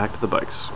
Back to the bikes.